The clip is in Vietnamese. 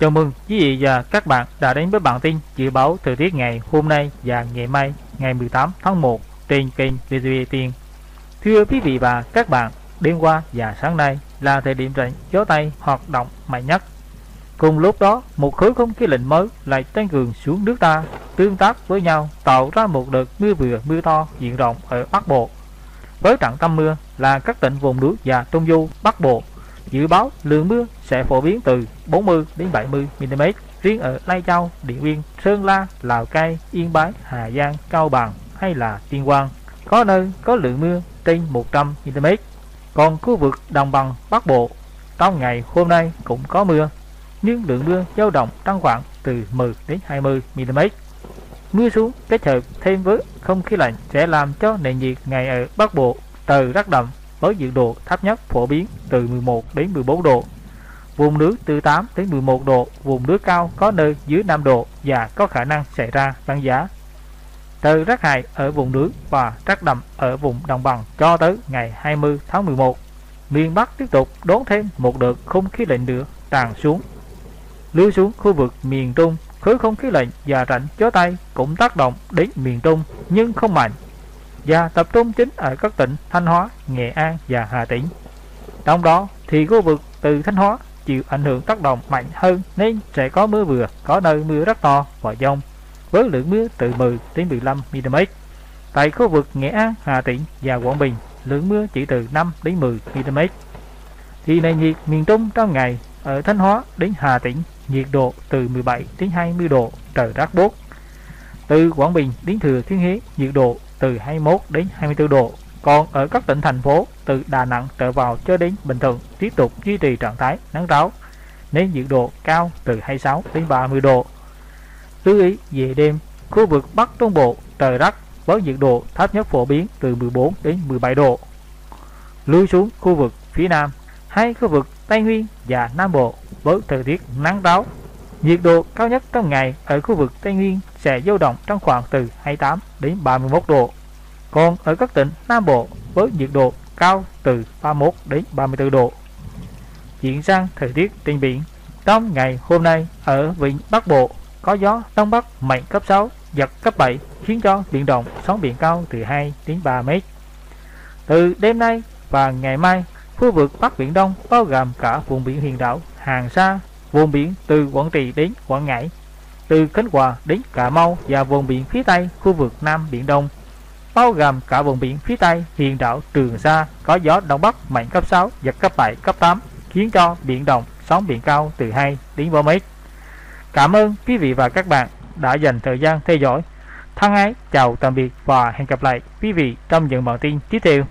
Chào mừng quý vị và các bạn đã đến với bản tin dự báo thời tiết ngày hôm nay và ngày mai ngày 18 tháng 1 trên kênh VTV Tiên. Thưa quý vị và các bạn, đêm qua và sáng nay là thời điểm rãnh gió Tây hoạt động mạnh nhất. Cùng lúc đó, một khối không khí lạnh mới lại tăng cường xuống nước ta, tương tác với nhau tạo ra một đợt mưa vừa mưa to diện rộng ở Bắc Bộ. Với trạng tâm mưa là các tỉnh vùng núi và Trung Du Bắc Bộ Dự báo lượng mưa sẽ phổ biến từ 40 đến 70 mm riêng ở Lai Châu, Điện Biên, Sơn La, Lào Cai, Yên Bái, Hà Giang, Cao Bằng hay là Tuyên Quang. Có nơi có lượng mưa trên 100 mm. Còn khu vực đồng bằng Bắc Bộ trong ngày hôm nay cũng có mưa, nhưng lượng mưa dao động trong khoảng từ 10 đến 20 mm. Mưa xuống kết hợp thêm với không khí lạnh sẽ làm cho nền nhiệt ngày ở Bắc Bộ trời rất đậm với nhiệt độ thấp nhất phổ biến từ 11 đến 14 độ. Vùng nước từ 8 đến 11 độ, vùng nước cao có nơi dưới 5 độ và có khả năng xảy ra băng giá. Trời rác hại ở vùng núi và rác đậm ở vùng đồng bằng cho tới ngày 20 tháng 11. Miền Bắc tiếp tục đón thêm một đợt không khí lạnh nữa tràn xuống. Lưu xuống khu vực miền Trung, khối không khí lạnh và rãnh gió Tây cũng tác động đến miền Trung nhưng không mạnh và tập trung chính ở các tỉnh Thanh Hóa, Nghệ An và Hà Tĩnh. Trong đó thì khu vực từ Thanh Hóa chịu ảnh hưởng tác động mạnh hơn nên sẽ có mưa vừa, có nơi mưa rất to và dông với lượng mưa từ 10 đến 15 mm. Tại khu vực Nghệ An, Hà Tĩnh và Quảng Bình, lượng mưa chỉ từ 5 đến 10 mm. Thì nền nhiệt miền Trung trong ngày ở Thanh Hóa đến Hà Tĩnh nhiệt độ từ 17 đến 20 độ trời rát bốt. Từ Quảng Bình đến Thừa Thiên Huế nhiệt độ từ 21 đến 24 độ. Còn ở các tỉnh thành phố từ Đà Nẵng trở vào cho đến Bình Thuận tiếp tục duy trì trạng thái nắng ráo nên nhiệt độ cao từ 26 đến 30 độ. Lưu ý về đêm, khu vực Bắc Trung Bộ trời rắc với nhiệt độ thấp nhất phổ biến từ 14 đến 17 độ. Lưu xuống khu vực phía Nam, hai khu vực Tây Nguyên và Nam Bộ với thời tiết nắng ráo. Nhiệt độ cao nhất trong ngày ở khu vực Tây Nguyên sẽ dao động trong khoảng từ 28 đến 31 độ. Còn ở các tỉnh Nam Bộ với nhiệt độ cao từ 31 đến 34 độ. Chuyển sang thời tiết trên biển. Trong ngày hôm nay ở vịnh Bắc Bộ có gió đông bắc mạnh cấp 6, giật cấp 7 khiến cho biển động sóng biển cao từ 2 đến 3 mét. Từ đêm nay và ngày mai, khu vực Bắc Biển Đông bao gồm cả vùng biển huyền đảo Hàng Sa, vùng biển từ Quảng Trị đến Quảng Ngãi từ Khánh Hòa đến Cà Mau và vùng biển phía Tây khu vực Nam Biển Đông, bao gồm cả vùng biển phía Tây huyện đảo Trường Sa có gió Đông Bắc mạnh cấp 6, giật cấp 7, cấp 8, khiến cho biển động, sóng biển cao từ 2 đến 4 mét. Cảm ơn quý vị và các bạn đã dành thời gian theo dõi. Thân ái, chào tạm biệt và hẹn gặp lại quý vị trong những bản tin tiếp theo.